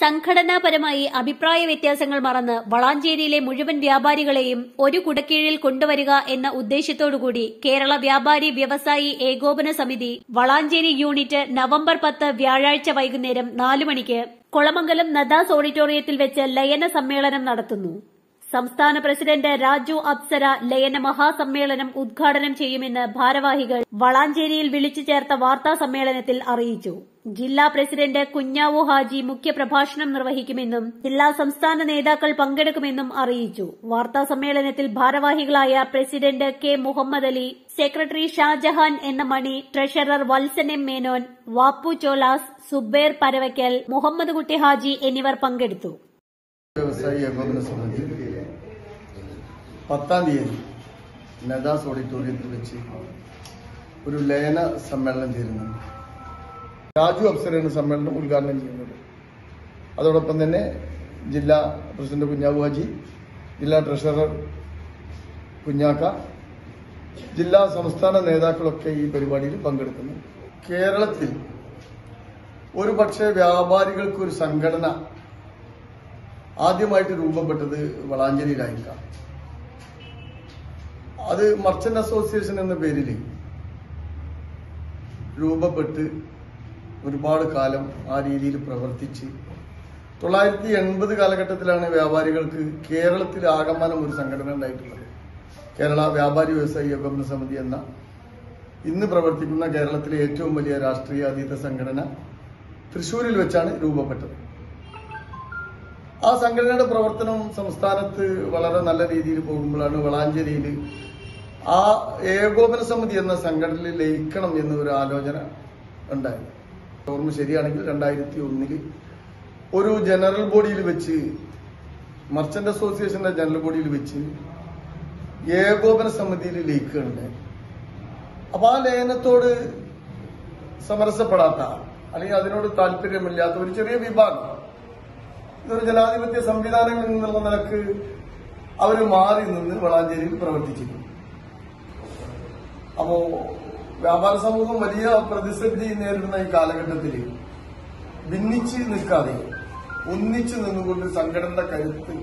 സംഘടനാപരമായി അഭിപ്രായ വ്യത്യാസങ്ങൾ മറന്ന് വളാഞ്ചേരിയിലെ മുഴുവൻ വ്യാപാരികളെയും ഒരു കുടക്കീഴിൽ കൊണ്ടുവരിക എന്ന ഉദ്ദേശത്തോടുകൂടി കേരള വ്യാപാരി വ്യവസായി ഏകോപന സമിതി വളാഞ്ചേരി യൂണിറ്റ് നവംബർ പത്ത് വ്യാഴാഴ്ച വൈകുന്നേരം നാലു മണിക്ക് കൊളമംഗലം നദാസ് ഓഡിറ്റോറിയത്തിൽ വെച്ച് ലയന സമ്മേളനം നടത്തുന്നു. സംസ്ഥാന പ്രസിഡന്റ് രാജു അപ്സര ലയന മഹാസമ്മേളനം ഉദ്ഘാടനം ചെയ്യുമെന്ന് ഭാരവാഹികൾ വളാഞ്ചേരിയിൽ വിളിച്ചു ചേർത്ത വാർത്താ സമ്മേളനത്തിൽ അറിയിച്ചു. ജില്ലാ പ്രസിഡന്റ് കുഞ്ഞാവു ഹാജി മുഖ്യപ്രഭാഷണം നിർവഹിക്കുമെന്നും ജില്ലാ സംസ്ഥാന നേതാക്കൾ പങ്കെടുക്കുമെന്നും അറിയിച്ചു. വാർത്താ സമ്മേളനത്തിൽ ഭാരവാഹികളായ president K Muhammad Ali secretary Shajahan എന്ന മണി ട്രഷറർ വത്സൻ എം മേനോൻ വാപ്പു ചോലാസ് സുബേർ പരവയ്ക്കൽ മുഹമ്മദ് കുട്ടി ഹാജി എന്നിവർ പങ്കെടുത്തു. പത്താം തീയതി നദാസ് ഓഡിറ്റോറിയത്തിൽ വെച്ച് ഒരു ലയന സമ്മേളനം ചേരുന്നുണ്ട് രാജു അപ്സരയാണ് സമ്മേളനം ഉദ്ഘാടനം ചെയ്യുന്നത്. അതോടൊപ്പം തന്നെ ജില്ലാ പ്രസിഡന്റ് കുഞ്ഞാബു ഹാജി ജില്ലാ ട്രഷറർ കുഞ്ഞാക്ക ജില്ലാ സംസ്ഥാന നേതാക്കളൊക്കെ ഈ പരിപാടിയിൽ പങ്കെടുക്കുന്നു. കേരളത്തിൽ ഒരു പക്ഷേ വ്യാപാരികൾക്ക് ഒരു സംഘടന ആദ്യമായിട്ട് രൂപപ്പെട്ടത് വളാഞ്ചേരിയിലായിരിക്കാം. അത് മർച്ചന്റ് അസോസിയേഷൻ എന്ന പേരിൽ രൂപപ്പെട്ട് ഒരുപാട് കാലം ആ രീതിയിൽ പ്രവർത്തിച്ച് തൊള്ളായിരത്തി എൺപത് കാലഘട്ടത്തിലാണ് വ്യാപാരികൾക്ക് കേരളത്തിൽ ആകമാനം ഒരു സംഘടന ഉണ്ടായിട്ടുള്ളത്. കേരള വ്യാപാരി വ്യവസായി ഏകോപന സമിതി എന്ന ഇന്ന് പ്രവർത്തിക്കുന്ന കേരളത്തിലെ ഏറ്റവും വലിയ രാഷ്ട്രീയ അതീത സംഘടന തൃശൂരിൽ വെച്ചാണ് രൂപപ്പെട്ടത്. ആ സംഘടനയുടെ പ്രവർത്തനം സംസ്ഥാനത്ത് വളരെ നല്ല രീതിയിൽ പോകുമ്പോഴാണ് വളാഞ്ചേരിയിൽ ആ ഏകോപന സമിതി എന്ന സംഘടനയിൽ ലയിക്കണം എന്ന ഒരു ആലോചന ഉണ്ടായിരുന്നു. ഓർമ്മ ശരിയാണെങ്കിൽ രണ്ടായിരത്തി ഒന്നിൽ ഒരു ജനറൽ ബോഡിയിൽ വെച്ച് മർച്ചന്റ് അസോസിയേഷന്റെ ജനറൽ ബോഡിയിൽ വെച്ച് ഏകോപന സമിതിയിൽ ലയിക്കുകയുണ്ടായി അപ്പൊ ആ ലയനത്തോട് സമരസപ്പെടാത്ത അല്ലെങ്കിൽ അതിനോട് താല്പര്യമില്ലാത്ത ഒരു ചെറിയ വിഭാഗം ഇതൊരു ജനാധിപത്യ സംവിധാനങ്ങളിൽ നിന്നുള്ള നിലയ്ക്ക് അവർ മാറി നിന്ന് വളാഞ്ചേരിയിൽ പ്രവർത്തിച്ചിരുന്നു. അപ്പോ വ്യാപാര സമൂഹം വലിയ പ്രതിസന്ധി നേരിടുന്ന ഈ കാലഘട്ടത്തിൽ ഭിന്നിച്ച് നിൽക്കാതെ ഒന്നിച്ചു നിന്നുകൊണ്ട് സംഘടന കരുത്ത്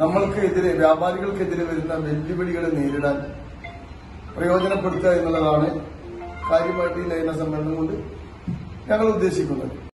നമ്മൾക്ക് എതിരെ വ്യാപാരികൾക്കെതിരെ വരുന്ന വെല്ലുവിളികളെ നേരിടാൻ പ്രയോജനപ്പെടുത്തുക എന്നുള്ളതാണ് കാര്യമായിട്ട് ഈ ലയന സമ്മേളനം കൊണ്ട് ഞങ്ങൾ ഉദ്ദേശിക്കുന്നത്.